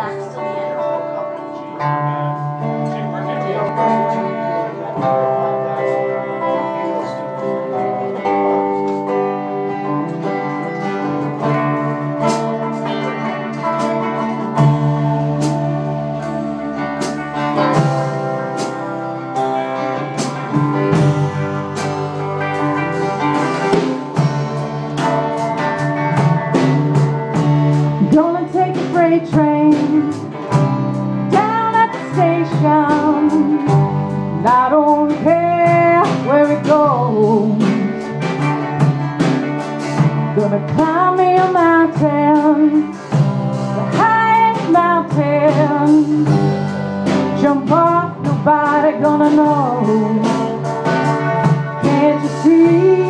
relax to the freight train down at the station. And I don't care where it goes. Gonna climb me a mountain, the highest mountain. Jump off, nobody gonna know. Can't you see?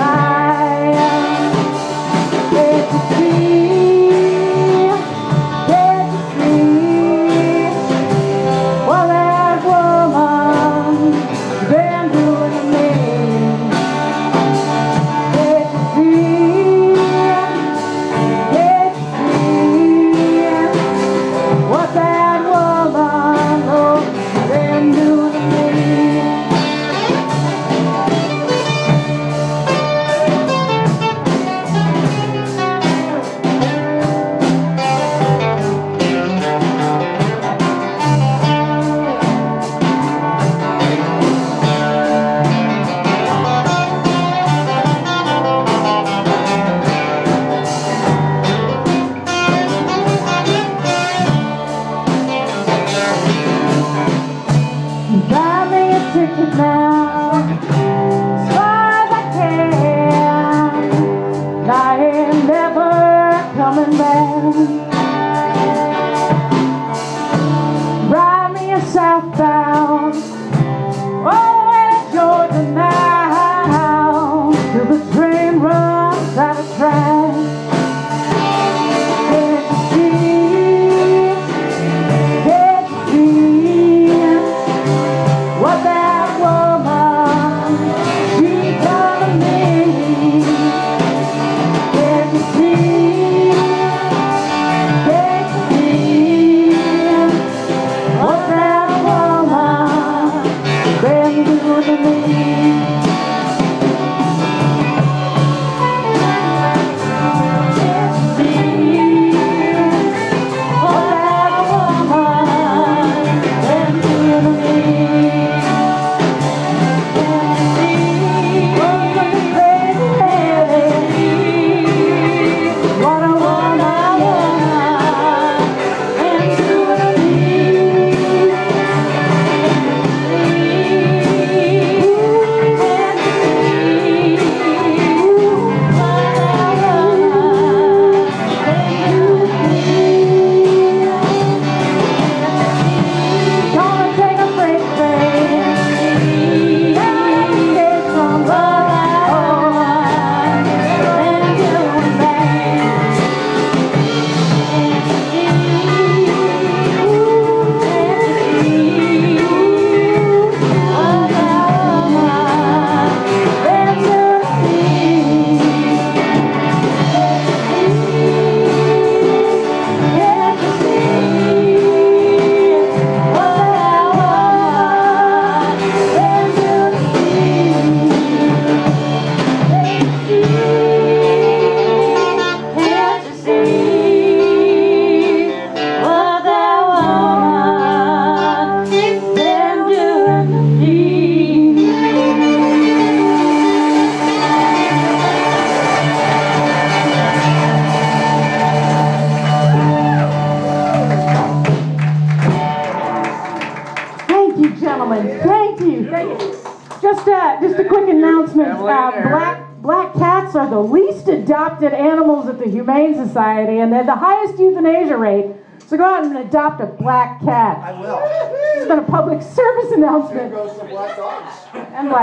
now. Eu não believe gentlemen. Thank you. Thank you. Just uh, just a quick announcement. Uh, black black cats are the least adopted animals at the Humane Society, and they're the highest euthanasia rate. So go out and adopt a black cat. I will. It's been a public service announcement. There goes the black dogs. And black.